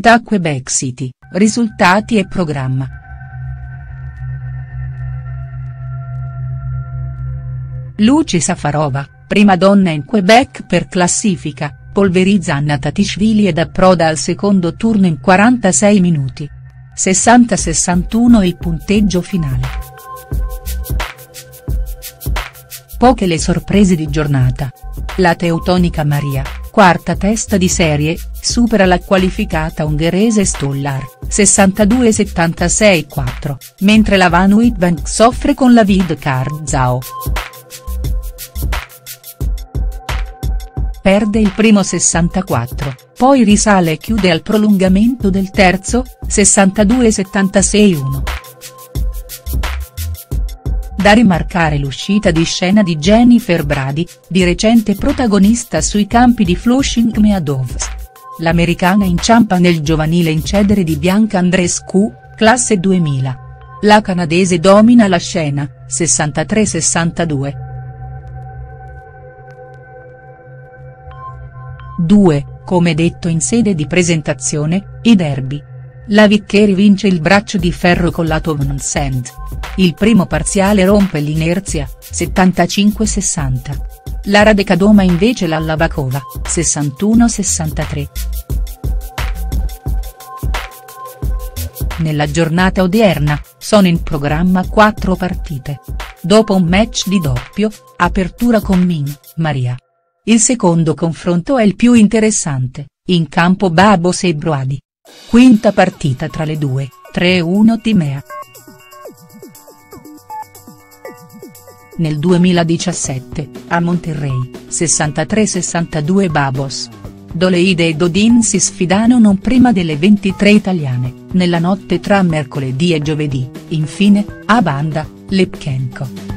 Da Quebec City, risultati e programma. Luci Safarova, prima donna in Quebec per classifica, polverizza Anna Tatishvili ed approda al secondo turno in 46 minuti. 60-61 il punteggio finale. Poche le sorprese di giornata. La teutonica Maria, quarta testa di serie, supera la qualificata ungherese Stollar, 62-76-4, mentre la Van Witbank soffre con la Vid Card Zhao. Perde il primo 64, poi risale e chiude al prolungamento del terzo, 62-76-1. Da rimarcare l'uscita di scena di Jennifer Brady, di recente protagonista sui campi di Flushing Meadows. L'americana inciampa nel giovanile incedere di Bianca Andrescu, classe 2000. La canadese domina la scena, 63-62. 2, come detto in sede di presentazione, i derby. La Viccheri vince il braccio di ferro con la Townsend. Il primo parziale rompe l'inerzia, 75-60. La Radecadoma invece la Lavakova, 61-63. Nella giornata odierna, sono in programma quattro partite. Dopo un match di doppio, apertura con Min, Maria. Il secondo confronto è il più interessante, in campo Babos e Broadi. Quinta partita tra le due, 3-1 Timea. Nel 2017, a Monterrey, 63-62 Babos. Doleide e Dodin si sfidano non prima delle 23 italiane, nella notte tra mercoledì e giovedì, infine, a banda, Lepchenko.